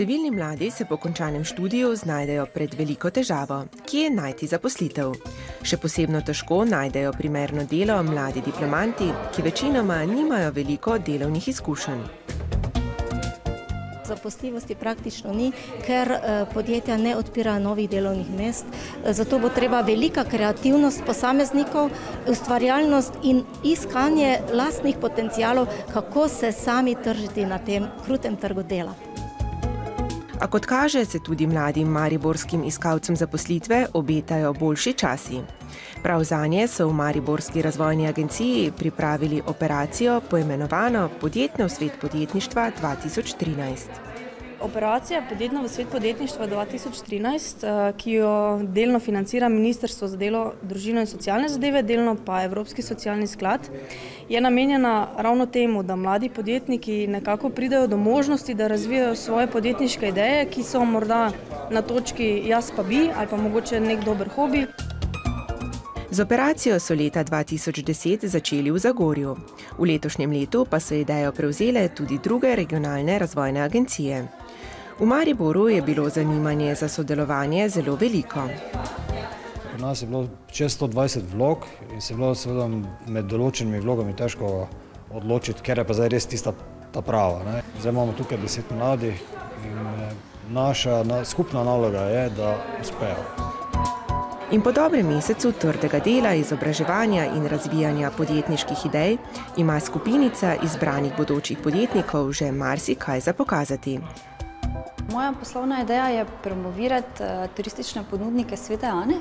Številni mladi se po končanem študiju znajdejo pred veliko težavo, kje najti zaposlitev. Še posebno težko najdejo primerno delo mladi diplomanti, ki večinoma nimajo veliko delovnih izkušenj. Zaposljivosti praktično ni, ker podjetja ne odpirajo novih delovnih mest. Zato bo treba velika kreativnost posameznikov, ustvarjalnost in iskanje lastnih potencialov, kako se sami tržiti na tem krutem trgu dela. A kot kaže, se tudi mladim mariborskim iskalcem zaposlitve obetajo boljši časi. Prav zanje so v Mariborski razvojni agenciji pripravili operacijo, poimenovano Podjetno svet podjetništva dva tisoč trinajst. Operacija Podjetno v svet podjetništva dva tisoč trinajst, ki jo delno financira Ministrstvo za delo, družino in socialne zadeve, delno pa Evropski socialni sklad, je namenjena ravno temu, da mladi podjetniki nekako pridejo do možnosti, da razvijajo svoje podjetniške ideje, ki so morda na točki jaz pa bi ali pa mogoče neki dober hobi. Z operacijo so leta dva tisoč deset začeli v Zagorju. V letošnjem letu pa so idejo prevzele tudi druge regionalne razvojne agencije. V Mariboru je bilo zanimanje za sodelovanje zelo veliko. Pri nas je bilo čez sto dvajset vlog in se je bilo seveda med določenimi vlogami težko odločiti, katera je pa zdaj res tista ta prava, ne. Zdaj imamo tukaj deset mladih in naša skupna naloga je, da uspejo. In po dobrem mesecu trdega dela, izobraževanja in razvijanja podjetniških idej ima skupinica izbranih bodočih podjetnikov že marsikaj za pokazati. Moja poslovna ideja je promovirati turistične ponudnike Svete Ane,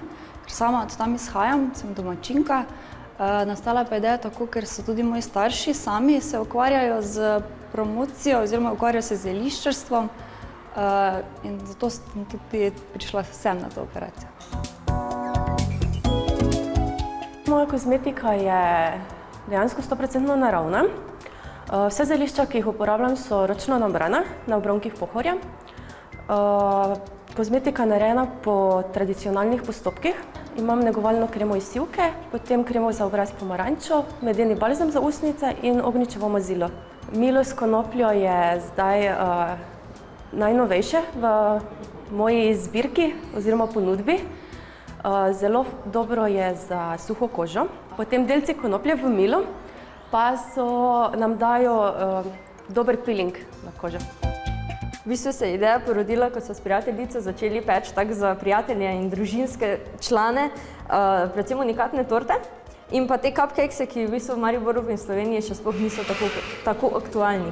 ker sama od tam izhajam, sem domačinka. Nastala pa je ideja tako, ker so tudi moji starši sami se ukvarjajo s promocijo oziroma ukvarjajo se z zeliščarstvom, in zato sem tudi prišla sem na to operacijo. Moja kozmetika je dejansko stoprocentno naravna. Vsa zelišča, ki jih uporabljam, so ročno nabrana na obronkih Pohorja. Kozmetika narejena po tradicionalnih postopkih. Imam negovalno kremo iz sivke, potem kremo za obraz pomarančo, medeni balzam za ustnice in ognjičevo mazilo. Milo s konopljo je zdaj najnovejše v moji zbirki oziroma ponudbi. Zelo dobro je za suho kožo. Potem delci konoplje v milu pa so, nam dajo dober piling na kožo. V bistvu se je ideja porodila, ko sva s prijateljico začeli peči tako za prijatelje in družinske člane, predvsem unikatne torte in pa te cupcakese, ki v bistvu v Mariboru in Sloveniji še sploh niso tako, tako aktualni.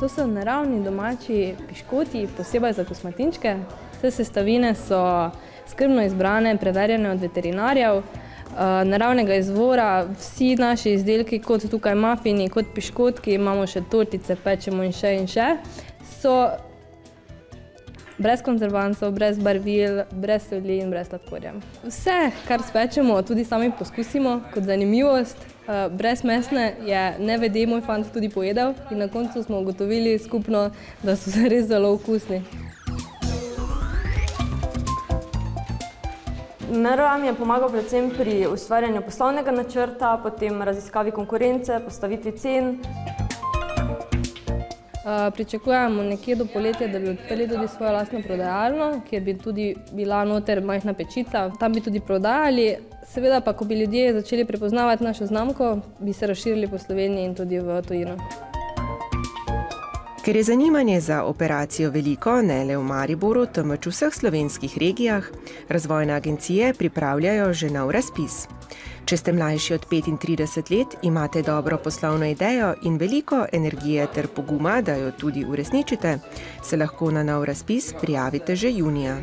To so naravni domači piškoti, posebej za kosmatinčke. Vse sestavine so skrbno izbrane, preverjene od veterinarjev, naravnega izvora. Vsi naši izdelki, kot tukaj mafini, kot piškotki, imamo še tortice, pečemo in še in še, so brez konzervansov, brez barvil, brez soli in brez sladkorja. Vse, kar spečemo, tudi sami poskusimo kot zanimivost. Brezmesne je nevede moj fant tudi pojedel in na koncu smo ugotovili skupno, da so zares zelo okusni. NRA mi je pomagal predvsem pri ustvarjanju poslovnega načrta, potem raziskavi konkurence, postavitvi cen. Pričakujemo nekje do poletja, da bi odprli tudi svojo lastno prodajalno, kjer bi tudi bila noter majhna pečica, tam bi tudi prodajali. Seveda pa, ko bi ljudje začeli prepoznavati našo znamko, bi se razširili po Sloveniji in tudi v tujino. Ker je zanimanje za operacijo veliko, ne le v Mariboru, temveč v vseh slovenskih regijah, razvojne agencije pripravljajo že nov razpis. Če ste mlajši od petintrideset let, imate dobro poslovno idejo in veliko energije ter poguma, da jo tudi uresničite, se lahko na nov razpis prijavite že junija.